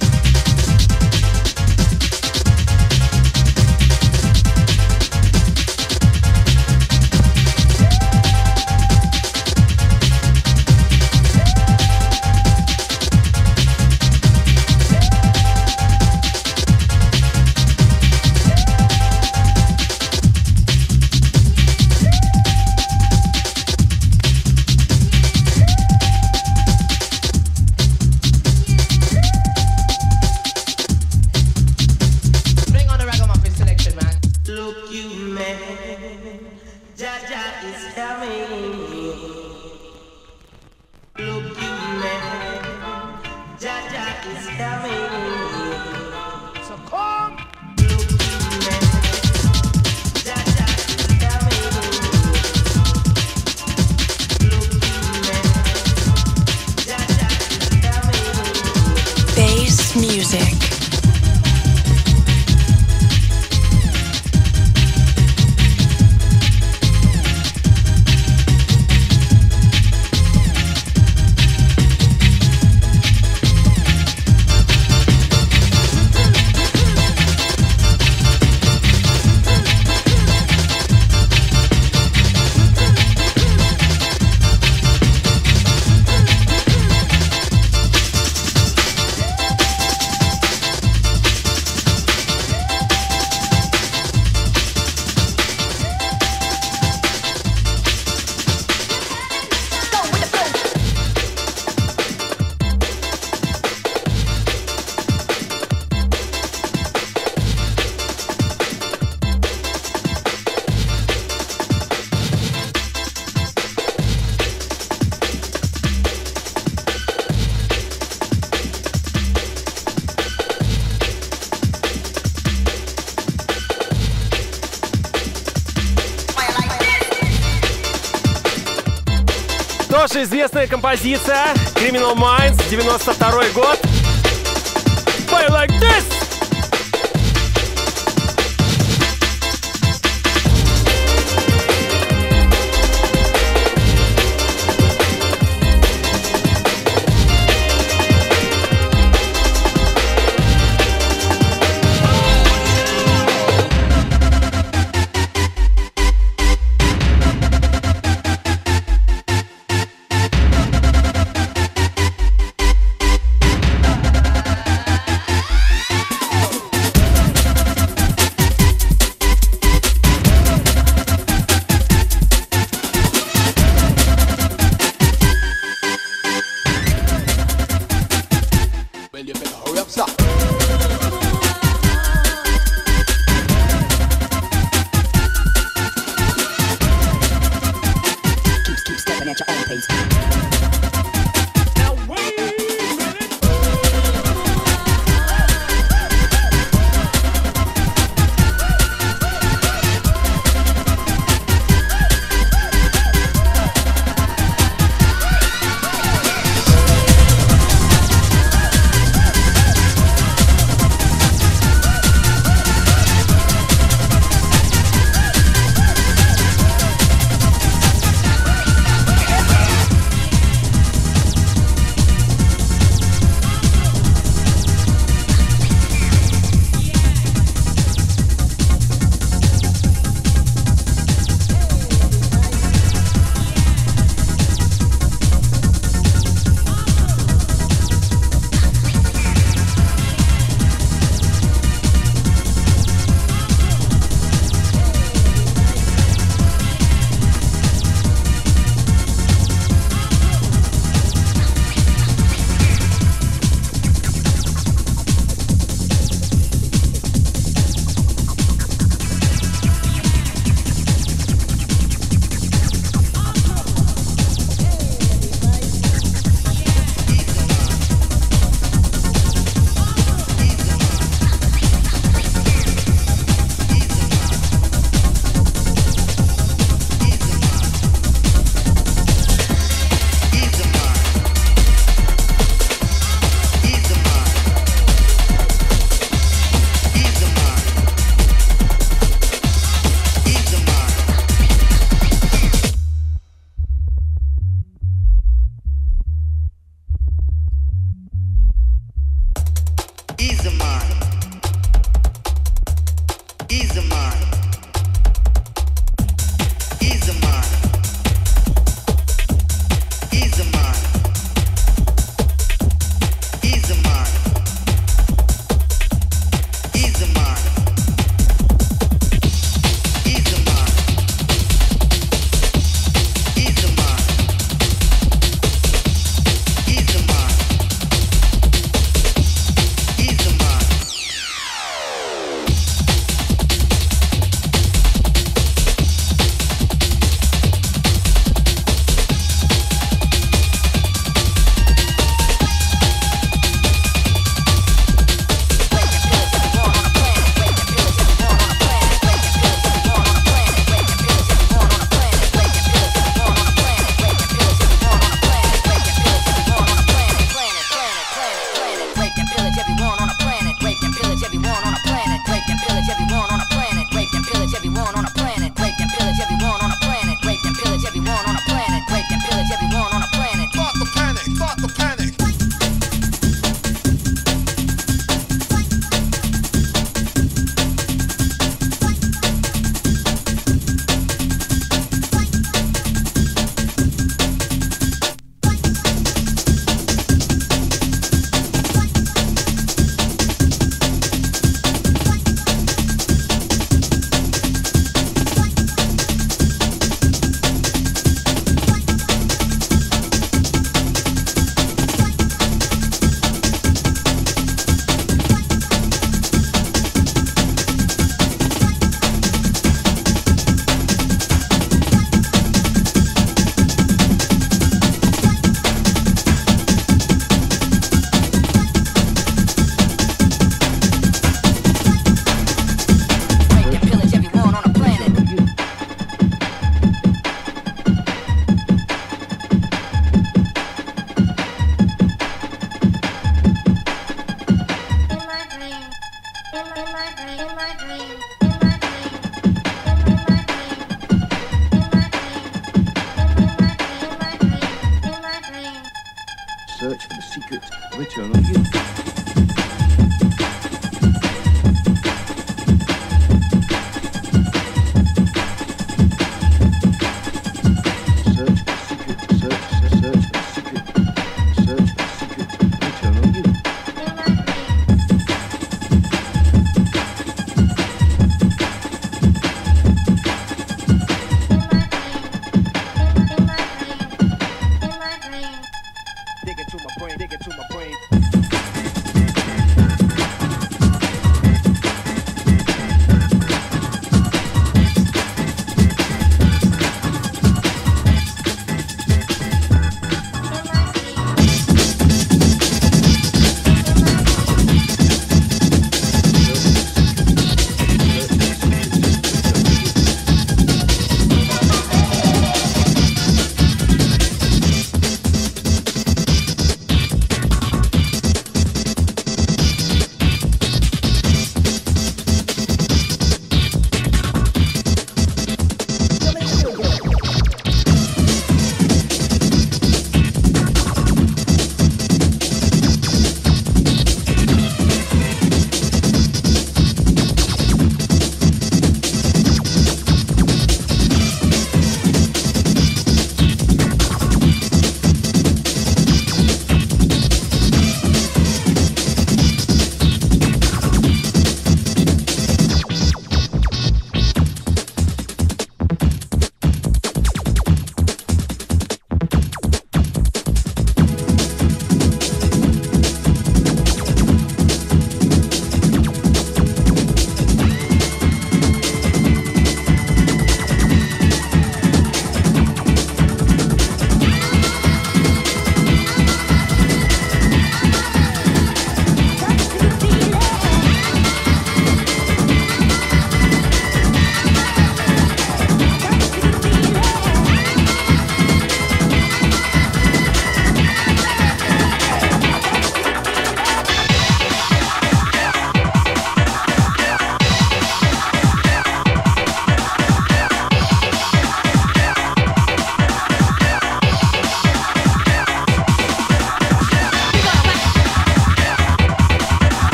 Тоже известная композиция Criminal Minds, 92 год. Play like this!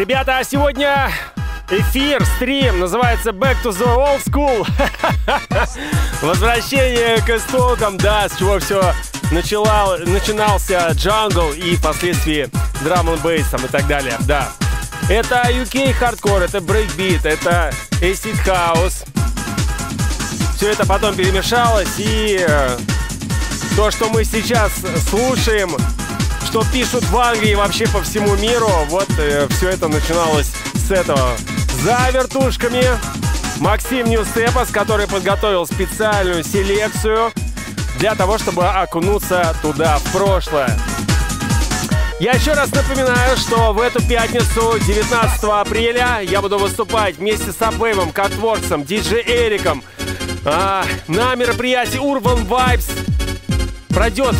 Ребята, сегодня эфир, стрим называется Back to the Old School. Возвращение к истокам, да, с чего все начала, начинался джангл и впоследствии драм н бейсом и так далее, да. Это UK hardcore, это брейкбит, это acid house. Все это потом перемешалось и э, то, что мы сейчас слушаем, что пишут в Англии и вообще по всему миру, вот все это начиналось с этого. За вертушками Максим Ньюстепас, который подготовил специальную селекцию для того, чтобы окунуться туда, в прошлое. Я еще раз напоминаю, что в эту пятницу, 19 апреля, я буду выступать вместе с Апвейвом, Катворксом, диджей Эриком а, на мероприятии Urban Vibes. Пройдет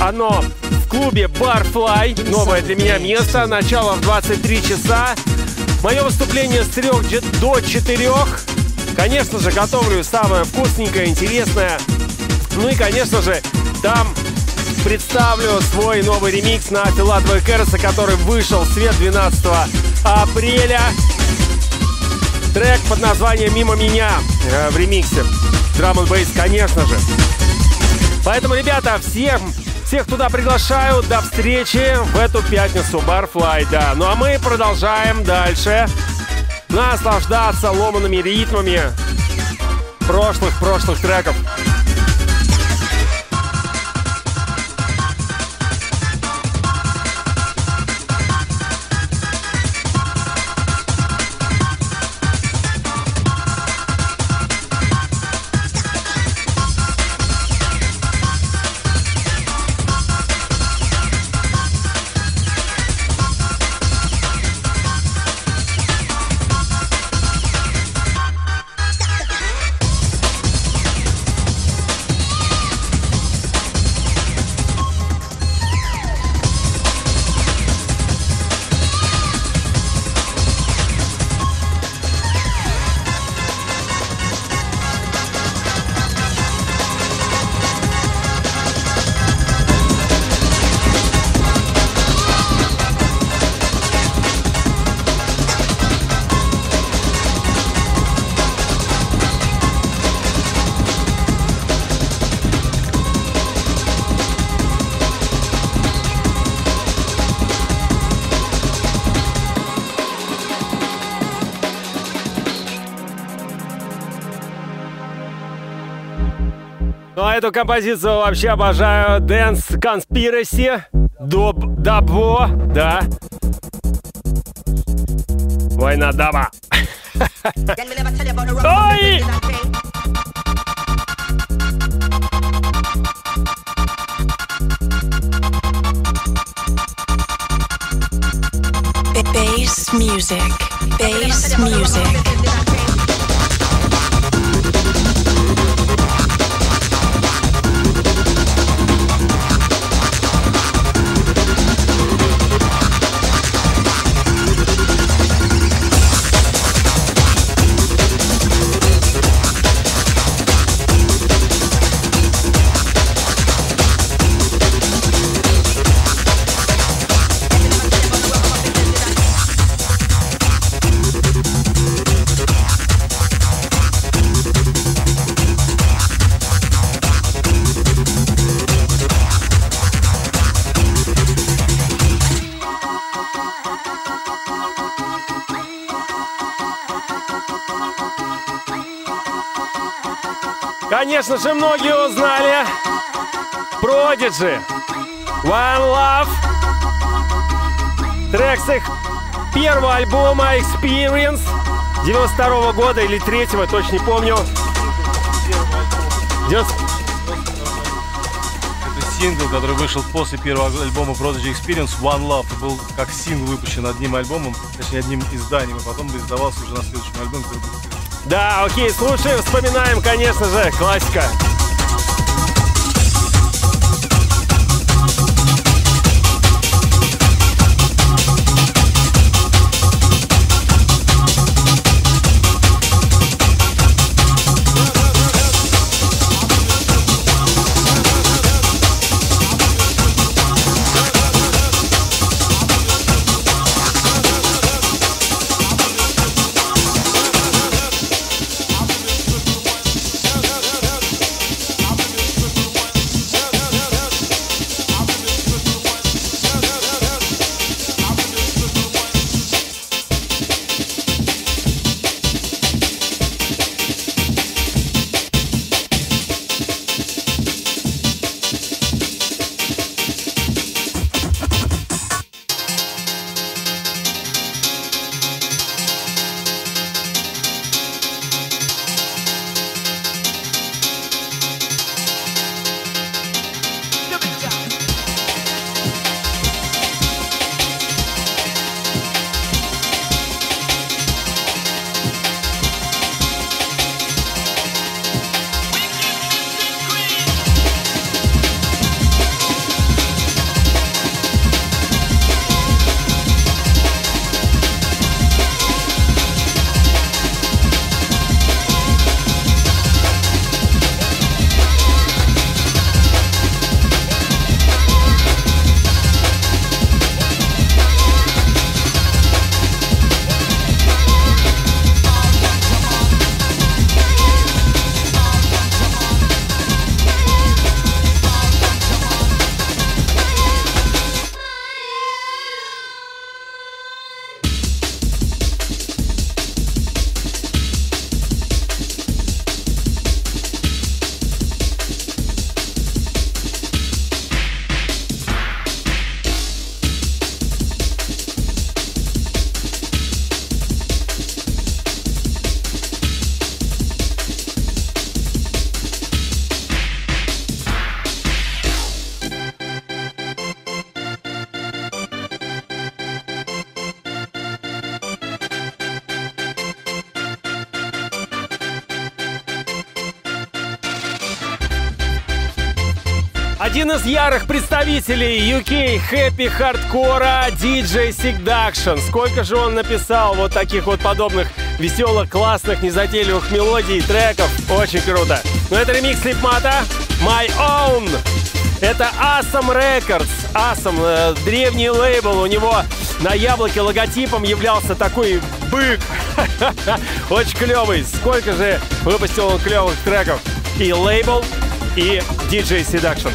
оно клубе Barfly. Новое для меня место. Начало в 23 часа. Мое выступление с 3 до 4. Конечно же, готовлю самое вкусненькое, интересное. Ну и, конечно же, там представлю свой новый ремикс на Филадова Кэроса, который вышел в свет 12 апреля. Трек под названием «Мимо меня» э, в ремиксе. Драм н бейс, конечно же. Поэтому, ребята, всем, всех туда приглашаю. До встречи в эту пятницу. Барфлай, да. Ну а мы продолжаем дальше наслаждаться ломанными ритмами прошлых-прошлых треков. Эту композицию вообще обожаю. Dance Conspiracy. Доб... Дабо. Да. Война даба. Ой! Bass music. Bass music. Конечно же, многие узнали Продиджи. One Love. Трек с их первого альбома Experience 92 года или третьего, точно не помню. 90 Это сингл, который вышел после первого альбома Prodigy Experience One Love. Был как сингл выпущен одним альбомом, точнее одним изданием, и потом издавался уже на следующем альбоме. который был Да, окей, слушаем, вспоминаем, конечно же, классика. Из ярых представителей UK хэппи хардкора DJ Seduction. Сколько же он написал вот таких вот подобных веселых, классных, незатейливых мелодий треков. Очень круто. Но это ремикс Слипмата My Own. Это Awesome Records. Awesome, э, древний лейбл. У него на яблоке логотипом являлся такой бык. Очень клевый. Сколько же выпустил он клевых треков. И лейбл, и DJ Seduction.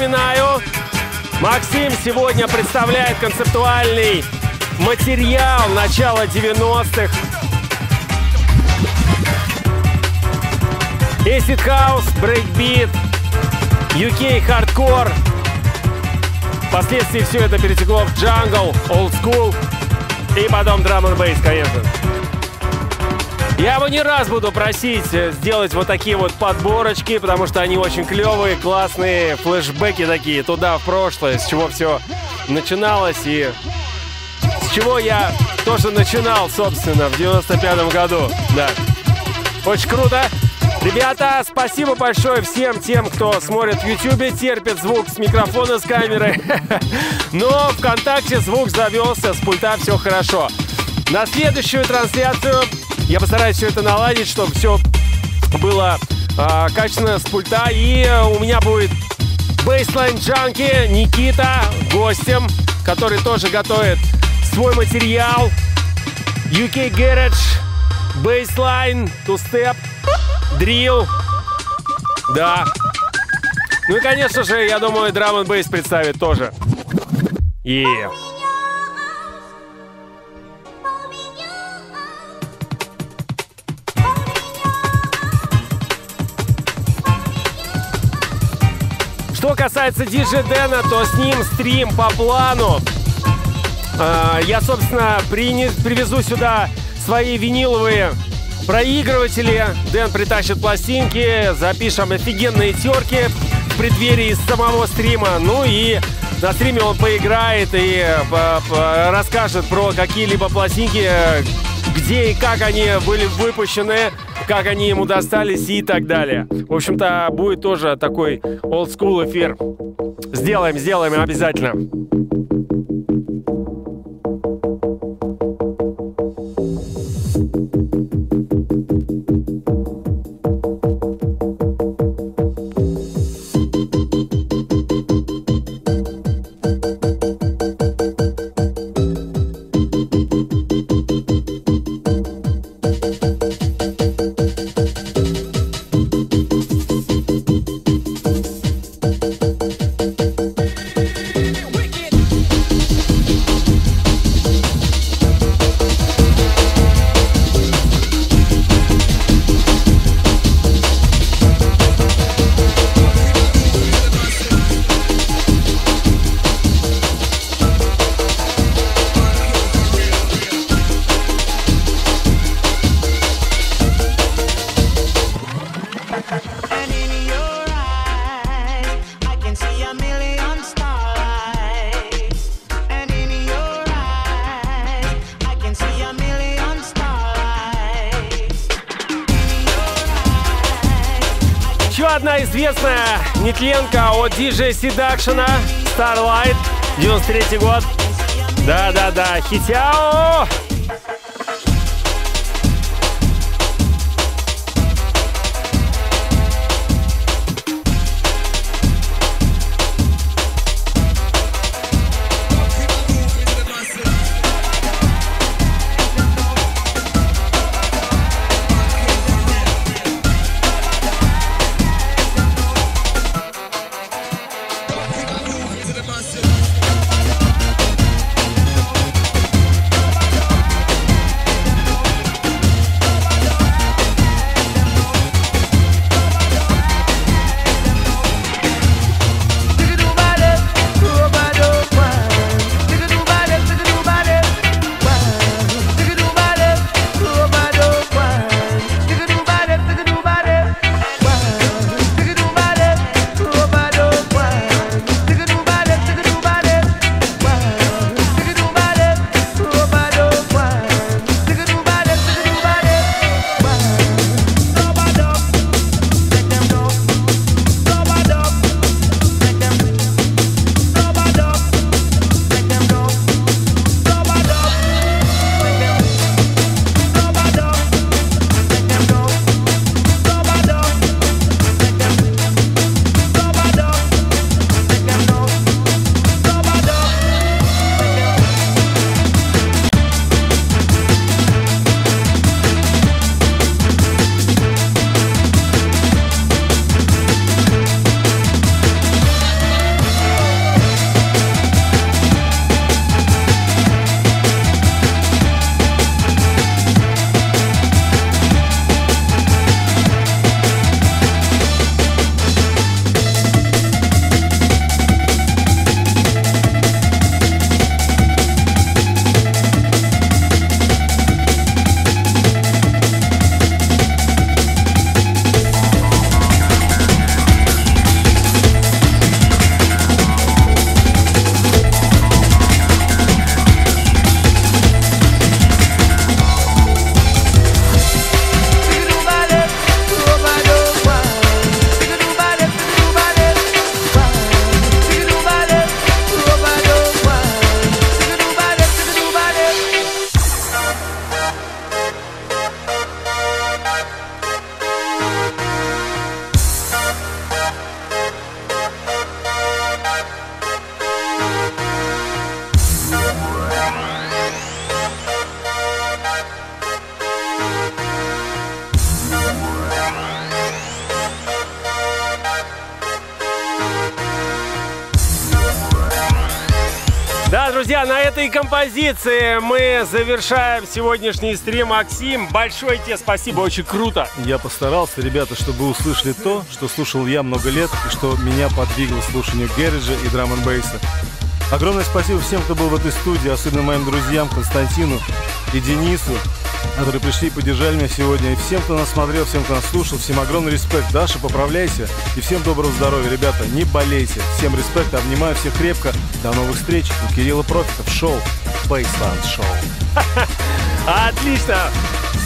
Напоминаю, Максим сегодня представляет концептуальный материал начала 90-х. Acid House, Breakbeat, UK Hardcore. Впоследствии все это перетекло в джангл, Old School и потом драм н бейс, конечно. Я его не раз буду просить э, сделать вот такие вот подборочки, потому что они очень клевые, классные, флешбеки такие туда, в прошлое, с чего все начиналось и с чего я тоже начинал, собственно, в 95-м году. Да. Очень круто. Ребята, спасибо большое всем тем, кто смотрит в Ютубе, терпит звук с микрофона, с камеры. Но ВКонтакте звук завелся, с пульта все хорошо. На следующую трансляцию я постараюсь все это наладить, чтобы все было э, качественно с пульта. И у меня будет Baseline Junkie Никита гостем, который тоже готовит свой материал. UK Garage, Baseline, Two Step, Drill. Да. Ну и, конечно же, я думаю, Drum and Bass представит тоже. И... Yeah. Касается Дэна, то с ним стрим по плану. А, я, собственно, привезу сюда свои виниловые проигрыватели. Дэн притащит пластинки, запишем офигенные терки в преддверии самого стрима. Ну и на стриме он поиграет и расскажет про какие-либо пластинки, где и как они были выпущены, как они ему достались и так далее. В общем-то, будет тоже такой school эфир. Сделаем, сделаем обязательно. DJ Seduction, Starlight, 93 год. Да-да-да, хитяо! Композиции мы завершаем сегодняшний стрим. Максим, большое тебе спасибо, очень круто. Я постарался, ребята, чтобы услышали то, что слушал я много лет и что меня подвигло слушанию гэриджа и драм н бейса. Огромное спасибо всем, кто был в этой студии, особенно моим друзьям Константину и Денису, которые пришли и поддержали меня сегодня. И всем, кто нас смотрел, всем, кто нас слушал, всем огромный респект. Даша, поправляйся. И всем доброго здоровья, ребята. Не болейте. Всем респект, обнимаю всех крепко. До новых встреч у Кирилла Профитов. Шоу Baseland Show. Отлично!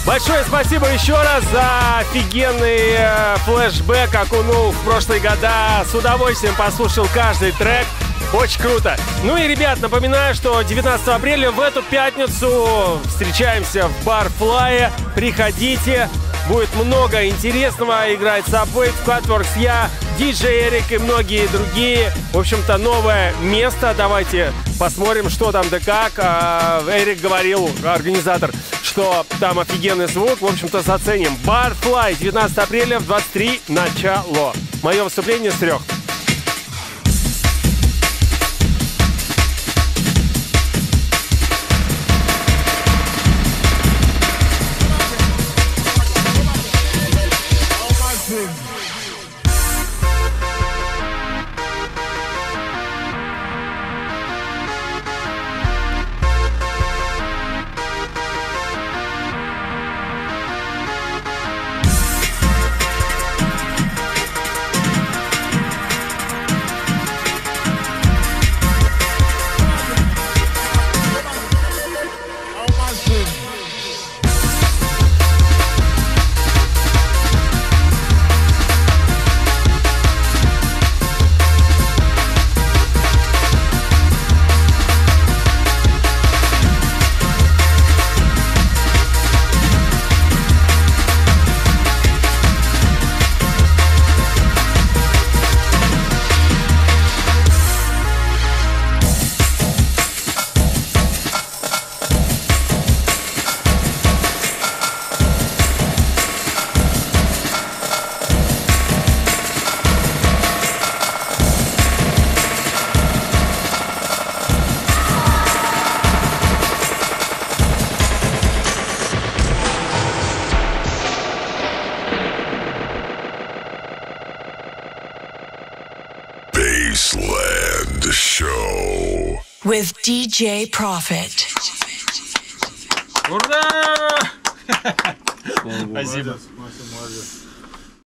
Большое спасибо еще раз за офигенный э, флешбэк, окунул в прошлые года. С удовольствием послушал каждый трек. Очень круто. Ну и, ребят, напоминаю, что 19 апреля в эту пятницу встречаемся в бар Флая. Приходите. Будет много интересного. Играет Subway, Cutworks, я, диджей Эрик и многие другие. В общем-то, новое место. Давайте посмотрим, что там да как. А, Эрик говорил, организатор, что там офигенный звук. В общем-то, заценим. Barfly, 19 апреля в 23 начало. Мое выступление с трех. DJ Profit. Ура! Спасибо.